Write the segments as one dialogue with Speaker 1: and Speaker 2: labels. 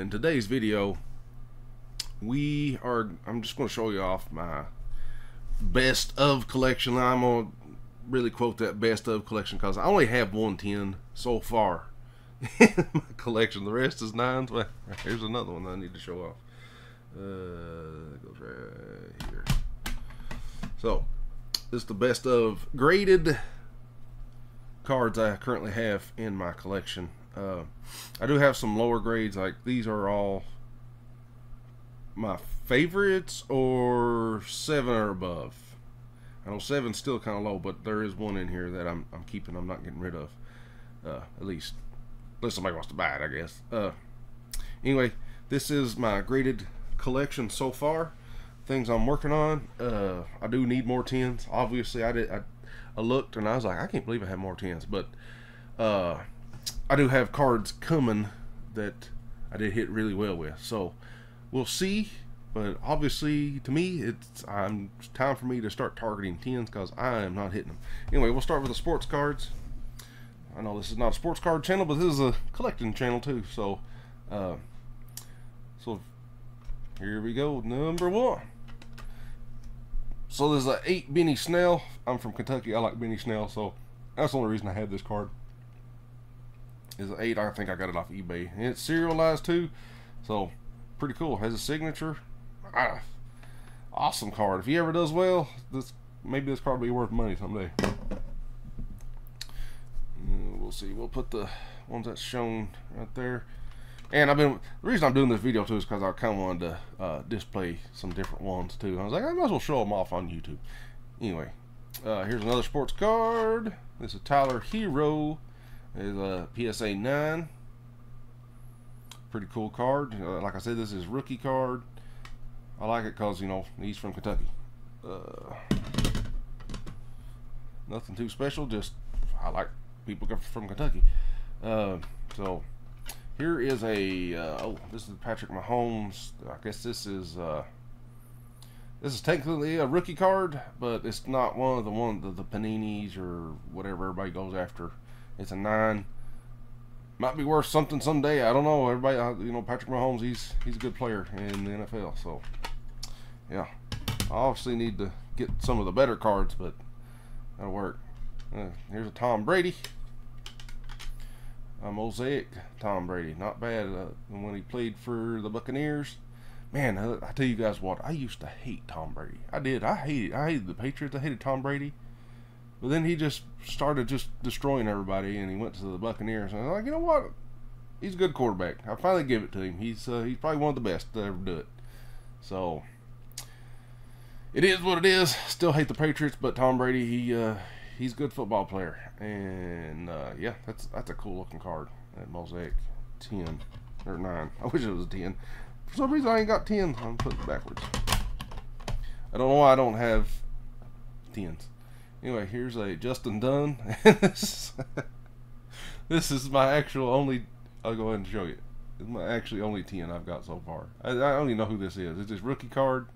Speaker 1: In today's video, we are, I'm just going to show you off my best of collection. I'm going to really quote that best of collection because I only have 110 so far in my collection. The rest is nines. Well, here's another one I need to show off. Uh, goes right here. So, this is the best of graded cards I currently have in my collection. Uh, I do have some lower grades, like these are all my favorites or seven or above. I know seven's still kind of low, but there is one in here that I'm, I'm keeping. I'm not getting rid of, uh, at least unless somebody wants to buy it, I guess. Uh, anyway, this is my graded collection so far. Things I'm working on. Uh, I do need more tens. Obviously, I did. I, I looked and I was like, I can't believe I have more tens, but uh, I do have cards coming that I did hit really well with. So we'll see. But obviously, to me, it's I'm it's time for me to start targeting tens because I am not hitting them. Anyway, we'll start with the sports cards. I know this is not a sports card channel, but this is a collecting channel too. So, uh, so here we go. Number one. So there's a eight Benny Snell. I'm from Kentucky. I like Benny Snell, so that's the only reason I had this card. Is an eight. I think I got it off eBay, and it's serialized too, so pretty cool. Has a signature. Ah, awesome card. If he ever does well, this maybe this card will be worth money someday. Uh, we'll see. We'll put the ones that's shown right there. And I've been the reason I'm doing this video too is because I kind of wanted to uh, display some different ones too. I was like, I might as well show them off on YouTube. Anyway, uh, here's another sports card. This is Tyler Herro. Is a PSA 9. Pretty cool card. Uh, like I said, this is rookie card. I like it because you know he's from Kentucky. Uh, nothing too special. Just I like people from Kentucky. Uh, so here is a uh, oh this is Patrick Mahomes I guess this is uh, this is technically a rookie card but it's not one of the one the, the Paninis or whatever everybody goes after it's a nine might be worth something someday I don't know everybody uh, you know Patrick Mahomes he's he's a good player in the NFL so yeah I obviously need to get some of the better cards but that'll work uh, here's a Tom Brady a mosaic Tom Brady. Not bad uh, when he played for the Buccaneers. Man, I, I, tell you guys what, I used to hate Tom Brady. I did. I hated. I hated the Patriots. I hated Tom Brady. But then he just started just destroying everybody, and he went to the Buccaneers. And I was like, you know what? He's a good quarterback. I finally give it to him. He's uh, he's probably one of the best to ever do it. So it is what it is. Still hate the Patriots, but Tom Brady, he uh, he's a good football player. And uh, yeah, that's that's a cool looking card. That mosaic ten or nine. I wish it was a ten. For some reason, I ain't got ten. I'm putting it backwards. I don't know why I don't have tens. Anyway, here's a Justin Dunn. this, is my actual only. I'll go ahead and show you. It's my actually only ten I've got so far. I, I don't even know who this is. It's this rookie card.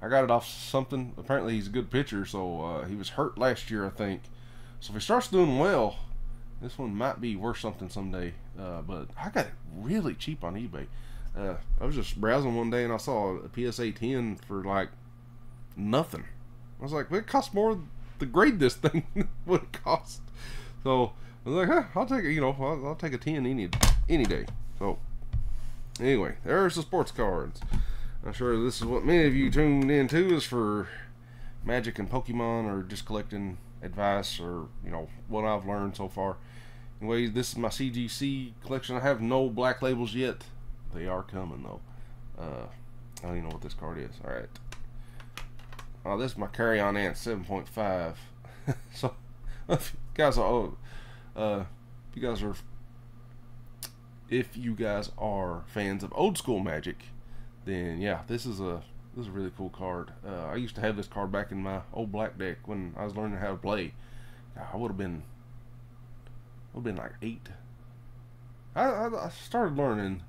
Speaker 1: I got it off something. Apparently, he's a good pitcher, so uh, he was hurt last year, I think. So if he starts doing well, this one might be worth something someday. Uh, but I got it really cheap on eBay. Uh, I was just browsing one day and I saw a PSA 10 for like nothing. I was like, well, it costs more to grade this thing what it cost. So I was like, huh, I'll take. You know, I'll, I'll take a 10 any any day. So anyway, there's the sports cards. I'm sure this is what many of you tuned in to is for Magic and Pokemon or just collecting advice or, you know, what I've learned so far. Anyway, this is my CGC collection. I have no black labels yet. They are coming, though. Uh, I don't even know what this card is. Alright. Oh, this is my Carrion Ant 7.5. so, guys are, oh, uh, you guys are, if you guys are fans of old school Magic, then yeah, this is a this is a really cool card. Uh, I used to have this card back in my old black deck when I was learning how to play. I would have been, would have been like eight. I, I, I started learning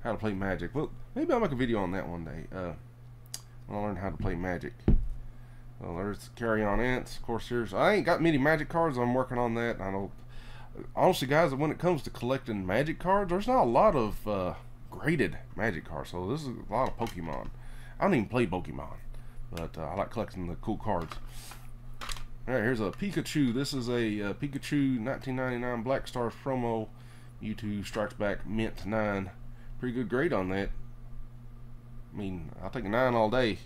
Speaker 1: how to play Magic. Well, maybe I'll make a video on that one day. Uh, I learn how to play Magic. Well, there's Carrion Ants. Of course, here's I ain't got many Magic cards. I'm working on that. I know honestly, guys, when it comes to collecting Magic cards, there's not a lot of uh, graded Magic cards. So this is a lot of Pokemon. I don't even play Pokemon, but uh, I like collecting the cool cards. All right, here's a Pikachu. This is a uh, Pikachu 1999 Black Stars promo. Mewtwo Strikes Back Mint 9. Pretty good grade on that. I mean, I'll take a 9 all day.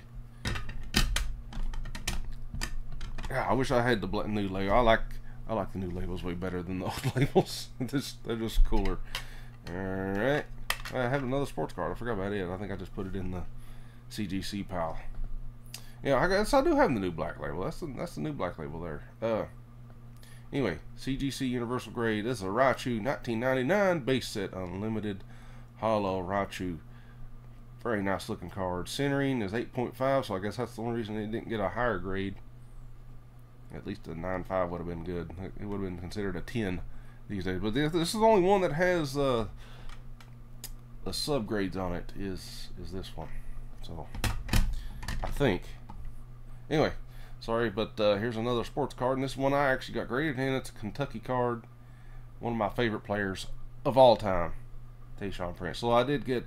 Speaker 1: Yeah, I wish I had the new label. I like I like the new labels way better than the old labels. just, they're just cooler. Alright. I have another sports card. I forgot about it. I think I just put it in the CGC pile. Yeah, I guess I do have the new black label. That's the that's the new black label there. Uh anyway, CGC Universal Grade. This is a Raichu 1999 base set unlimited holo Raichu. Very nice looking card. Centering is 8.5, so I guess that's the only reason it didn't get a higher grade. At least a 9.5 would have been good. It would have been considered a 10 these days. But this, this is the only one that has uh, the subgrades on it. Is is this one? So I think. Anyway, sorry, but uh, here's another sports card, and this one I actually got graded in. It's a Kentucky card. One of my favorite players of all time, Tayshaun Prince. So I did get.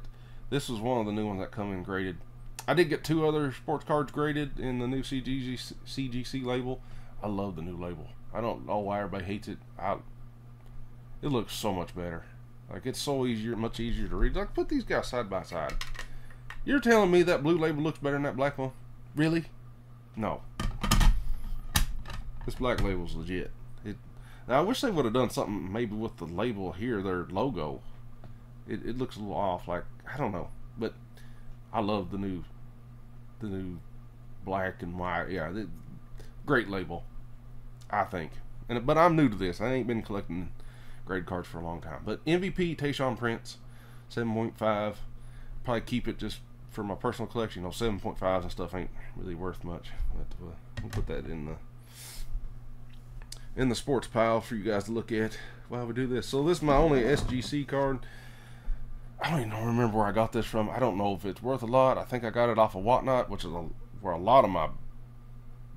Speaker 1: This was one of the new ones that come in graded. I did get two other sports cards graded in the new CGC, CGC label. I love the new label. I don't know why everybody hates it. I, it looks so much better. Like it's so easier, much easier to read. Like put these guys side by side. You're telling me that blue label looks better than that black one? Really? No. This black label's legit. It. Now I wish they would have done something maybe with the label here, their logo. It, it looks a little off. Like I don't know, but I love the new, the new black and white. Yeah, great label. I think. And but I'm new to this. I ain't been collecting grade cards for a long time. But MVP Tayshaun Prince, 7.5. Probably keep it just for my personal collection. You know, 7.5s and stuff ain't really worth much. But uh, we'll put that in the in the sports pile for you guys to look at while we do this. So this is my only SGC card. I don't even remember where I got this from. I don't know if it's worth a lot. I think I got it off of Whatnot, which is a, where a lot of my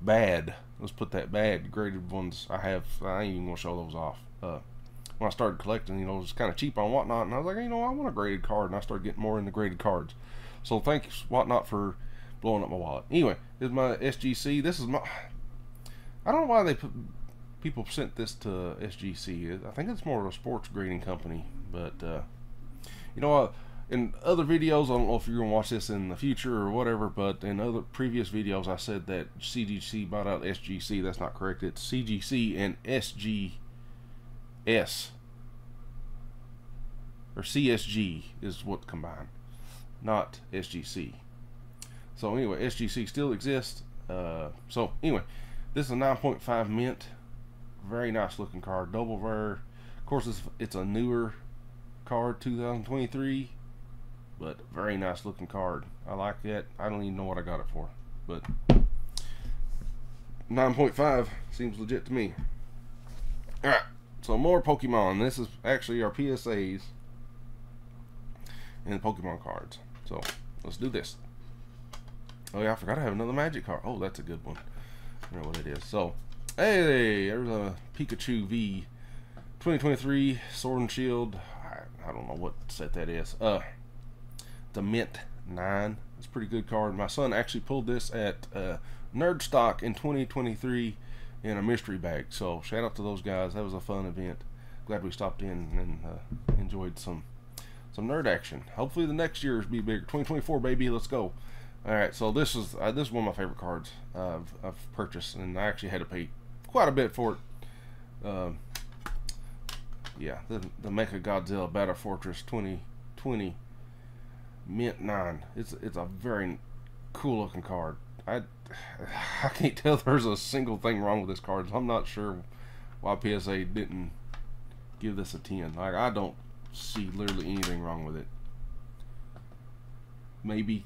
Speaker 1: bad. Let's put that bad graded ones I have. I ain't even gonna show those off. Uh, when I started collecting, you know, it was kind of cheap on whatnot, and I was like, you know, I want a graded card, and I started getting more into graded cards. So thanks whatnot for blowing up my wallet. Anyway, this is my SGC. This is my. I don't know why they put people sent this to SGC. I think it's more of a sports grading company, but uh, you know what in other videos, I don't know if you're gonna watch this in the future or whatever, but in other previous videos, I said that CGC bought out SGC. That's not correct. It's CGC and SGS or CSG is what combined, not SGC. So anyway, SGC still exists. Uh, so anyway, this is a 9.5 mint, very nice looking card, double rare. Of course, it's it's a newer card, 2023 but very nice looking card. I like it. I don't even know what I got it for, but 9.5 seems legit to me. Alright, so more Pokemon. This is actually our PSAs and Pokemon cards. So let's do this. Oh yeah, I forgot I have another magic card. Oh, that's a good one. I don't know what it is. So, hey, there's a Pikachu V 2023 Sword and Shield. I, don't know what set that is. Uh, the Mint 9. It's a pretty good card. My son actually pulled this at uh, Nerd Stock in 2023 in a mystery bag. So shout out to those guys. That was a fun event. Glad we stopped in and uh, enjoyed some some nerd action. Hopefully the next year's be bigger. 2024, baby. Let's go. All right. So this is uh, this is one of my favorite cards I've, I've purchased, and I actually had to pay quite a bit for it. Um, yeah, the the Mechagodzilla Battle Fortress 2020 Mint 9. It's it's a very cool looking card. I I can't tell there's a single thing wrong with this card. So I'm not sure why PSA didn't give this a 10. Like I don't see literally anything wrong with it. Maybe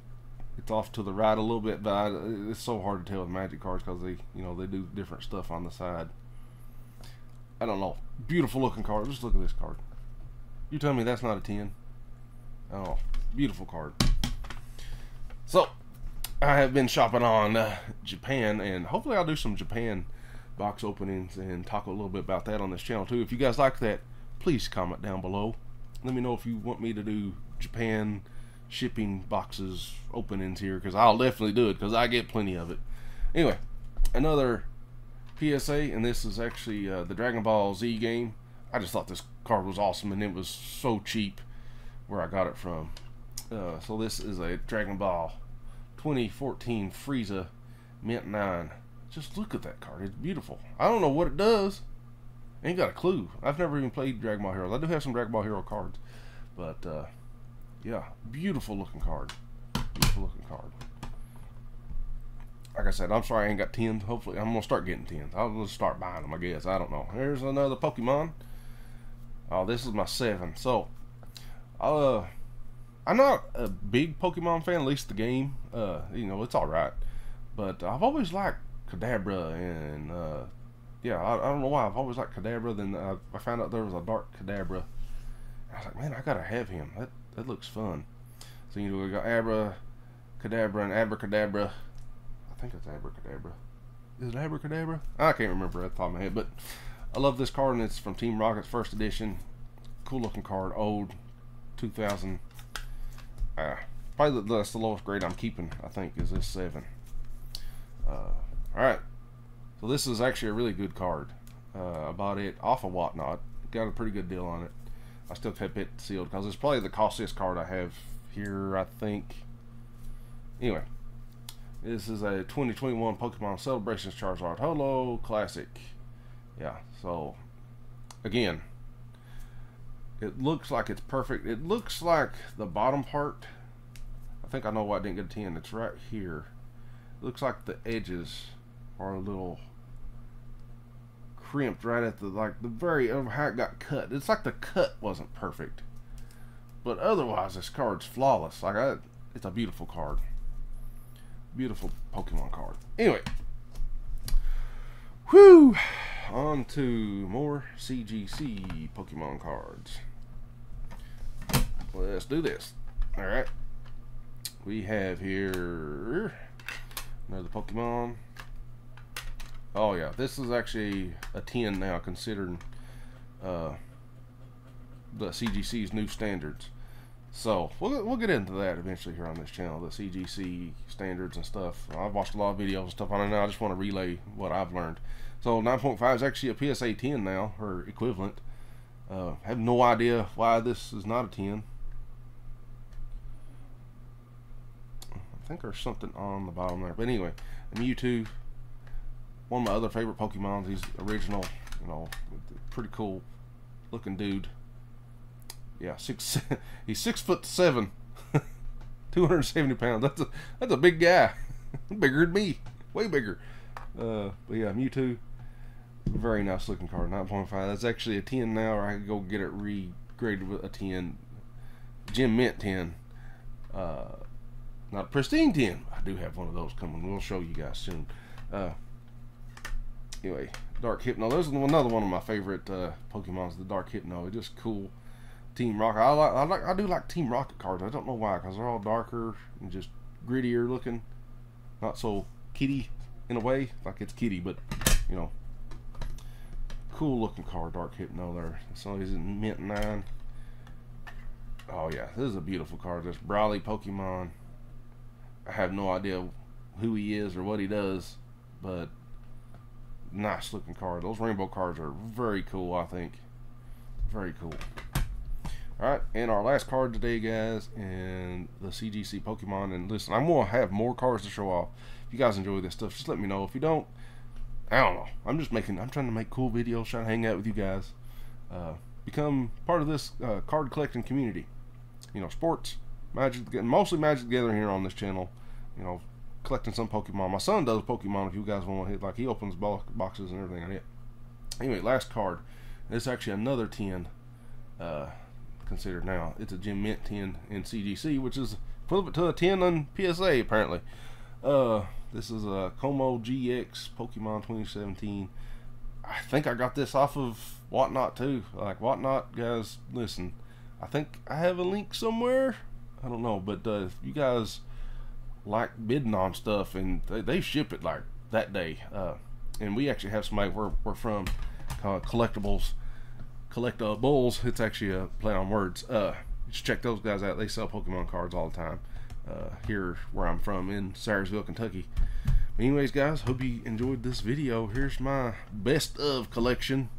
Speaker 1: it's off to the right a little bit, but I, it's so hard to tell with magic cards because they, you know, they do different stuff on the side. I don't know. Beautiful looking card. Just look at this card. You tell me that's not a 10? Oh, beautiful card. So, I have been shopping on uh, Japan, and hopefully I'll do some Japan box openings and talk a little bit about that on this channel too. If you guys like that, please comment down below. Let me know if you want me to do Japan shipping boxes openings here because I'll definitely do it because I get plenty of it. Anyway, another PSA, and this is actually uh, the Dragon Ball Z game. I just thought this card was awesome, and it was so cheap where I got it from. Uh, so this is a Dragon Ball 2014 Frieza Mint 9. Just look at that card. It's beautiful. I don't know what it does. Ain't got a clue. I've never even played Dragon Ball Heroes. I do have some Dragon Ball Hero cards. But, uh, yeah, beautiful looking card. Beautiful looking card. Like I said, I'm sorry I ain't got 10s. Hopefully, I'm going to start getting 10s. I'll just start buying them, I guess. I don't know. Here's another Pokemon. Oh, this is my 7. So, uh, I'm not a big Pokemon fan, at least the game. Uh, you know, it's alright. But I've always liked Kadabra and, uh, yeah, I, I, don't know why. I've always liked Kadabra. Then uh, I found out there was a Dark Kadabra. I was like, man, I gotta have him. That that looks fun. So you know, we got Abra, Kadabra, and Abracadabra. I think it's Abracadabra. Is it Abracadabra? I can't remember at the top of my head, but I love this card, and it's from Team Rocket's first edition. Cool looking card, old, 2000. Uh, probably the, that's the lowest grade I'm keeping. I think is this seven. Uh, all right, so this is actually a really good card. Uh, I bought it off of Whatnot. Got a pretty good deal on it. I still kept it sealed because it's probably the costliest card I have here, I think. Anyway, this is a 2021 Pokemon Celebrations Charizard Holo Classic. Yeah, so again, it looks like it's perfect. It looks like the bottom part. I think I know why I didn't get a 10. It's right here. It looks like the edges are a little crimped right at the like the very of how it got cut. It's like the cut wasn't perfect, but otherwise this card's flawless. Like I, it's a beautiful card, beautiful Pokemon card. Anyway, whew, on to more CGC Pokemon cards. Let's do this. All right, we have here another Pokemon. Oh yeah, this is actually a 10 now, considering uh, the CGC's new standards. So we'll we'll get into that eventually here on this channel, the CGC standards and stuff. I've watched a lot of videos and stuff on it now. I just want to relay what I've learned. So 9.5 is actually a PSA 10 now, or equivalent. Uh, have no idea why this is not a 10. I think there's something on the bottom there. But anyway, Mewtwo, one of my other favorite Pokemons. He's original, you know, pretty cool looking dude. Yeah, six. he's six foot seven, two hundred seventy pounds. That's a that's a big guy, bigger than me, way bigger. Uh, but yeah, Mewtwo, very nice looking card. Nine point five. That's actually a ten now, or I could go get it regraded with a ten. Gem Mint ten. Uh, not a pristine ten. I do have one of those coming. We'll show you guys soon. Uh, anyway, Dark Hypno. There's another one of my favorite uh, Pokemon's the Dark Hypno. It's just cool. Team Rocket. I like, I like, I do like Team Rocket cards. I don't know why, because they're all darker and just grittier looking. Not so kitty in a way, like it's kitty, but you know, cool looking card. Dark Hypno there. So he's in Mint Nine. Oh yeah, this is a beautiful card. This Brawly Pokemon. I have no idea who he is or what he does, but nice looking card. Those rainbow cards are very cool, I think. Very cool. Alright, and our last card today, guys, and the CGC Pokemon. And listen, I'm going to have more cards to show off. If you guys enjoy this stuff, just let me know. If you don't, I don't know. I'm just making, I'm trying to make cool videos, trying to hang out with you guys. Uh, become part of this uh, card collecting community. You know, sports, Magic, mostly Magic Gathering here on this channel. You know, collecting some Pokemon. My son does Pokemon if you guys want to hit. Like, he opens boxes and everything on it. Anyway, last card. It's actually another 10 uh, considered now. It's a Gem Mint 10 in CGC, which is equivalent to a 10 on PSA, apparently. Uh, this is a Kommo-o GX Pokemon 2017. I think I got this off of Whatnot, too. Like, Whatnot, guys, listen. I think I have a link somewhere. I don't know, but uh, if you guys like bidding on stuff and they, they ship it like that day. Uh, and we actually have somebody where we're from called Collectibles. Collectibles. It's actually a play on words. Uh, should check those guys out. They sell Pokemon cards all the time. Uh, here where I'm from in Salyersville, Kentucky. Anyways, guys, hope you enjoyed this video. Here's my best of collection.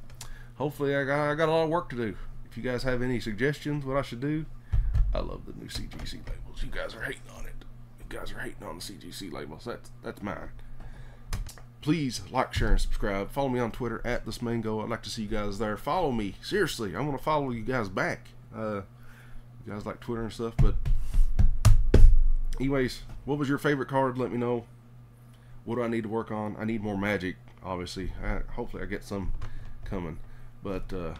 Speaker 1: Hopefully, I got I got a lot of work to do. If you guys have any suggestions, what I should do, I love the new CGC labels. You guys are hating on it. You guys are hating on the CGC labels. That's that's mine. Please like, share, and subscribe. Follow me on Twitter at this mango. I'd like to see you guys there. Follow me. Seriously, I'm gonna follow you guys back. Uh, you guys like Twitter and stuff, but anyways, what was your favorite card? Let me know. What do I need to work on? I need more magic, obviously. I, hopefully, I get some coming. But uh,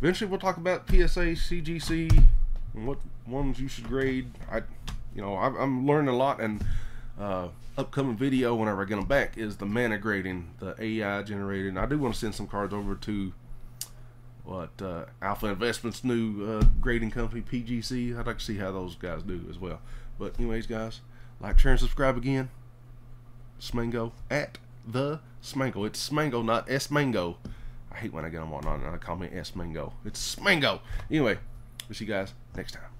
Speaker 1: eventually, we'll talk about PSA, CGC, and what ones you should grade. I, you know, I, I'm learning a lot, and uh, upcoming video whenever I get them back is the mana grading, the AI generated. I do want to send some cards over to what uh, Alpha Investments' new uh, grading company, PGC. I'd like to see how those guys do as well. But anyways, guys, like, share, and subscribe again. Smango at the Smango. It's Smango, not S Mango. I hate when I get them on and I call me S Mango. It's Smango. Anyway, we'll see you guys next time.